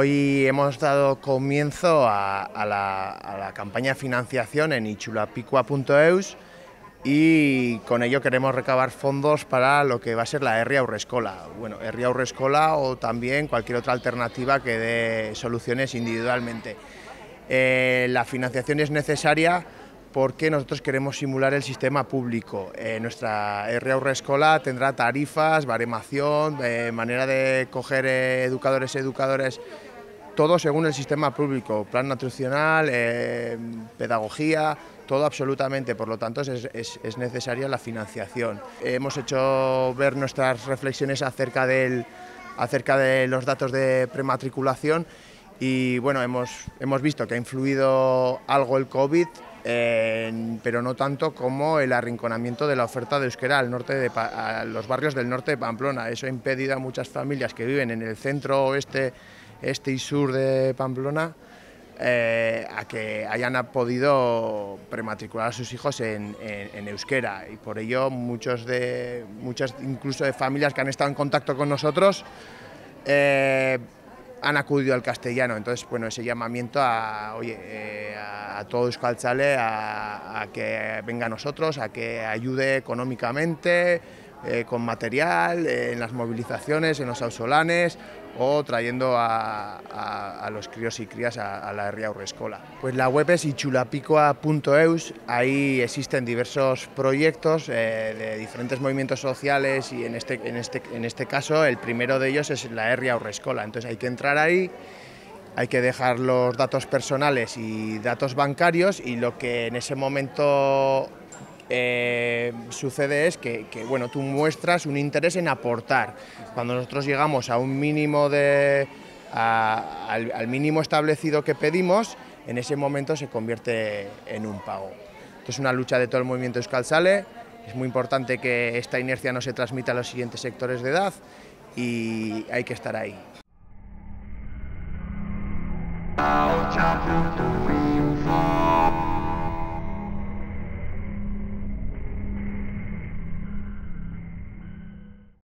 hoy hemos dado comienzo a, la, campaña de financiación en ichulapicua.eus y con ello queremos recabar fondos para lo que va a ser la Herria Urrescola. Bueno, Herria Urrescola o también cualquier otra alternativa que dé soluciones individualmente. Eh, la financiación es necesaria porque nosotros queremos simular el sistema público. Eh, nuestra RA Escola tendrá tarifas, baremación, eh, manera de coger eh, educadores y educadores, todo según el sistema público, plan nutricional, pedagogía, todo absolutamente, por lo tanto es, necesaria la financiación. Hemos hecho ver nuestras reflexiones acerca, de los datos de prematriculación y bueno, hemos, hemos visto que ha influido algo el COVID, pero no tanto como el arrinconamiento de la oferta de euskera al norte de a los barrios del norte de Pamplona. Eso ha impedido a muchas familias que viven en el centro, oeste, este y sur de Pamplona eh, a que hayan podido prematricular a sus hijos en, euskera y por ello muchos de muchas incluso de familias que han estado en contacto con nosotros eh, han acudido al castellano. Entonces, bueno, ese llamamiento a, oye, eh, a todo Euskaltzale a, a, que venga a nosotros, a que ayude económicamente, eh, con material, eh, en las movilizaciones, en los ausolanes o trayendo a, los críos y crías a, la Herria Urrescola. Pues la web es ichulapicoa.eus, ahí existen diversos proyectos eh, de diferentes movimientos sociales y en este, en, este, en este caso el primero de ellos es la Herria Urrescola, entonces hay que entrar ahí hay que dejar los datos personales y datos bancarios y lo que en ese momento eh, sucede es que, bueno, tú muestras un interés en aportar. Cuando nosotros llegamos a un mínimo de, al, mínimo establecido que pedimos, en ese momento se convierte en un pago. Es una lucha de todo el movimiento Euskal Sale, es muy importante que esta inercia no se transmita a los siguientes sectores de edad y hay que estar ahí.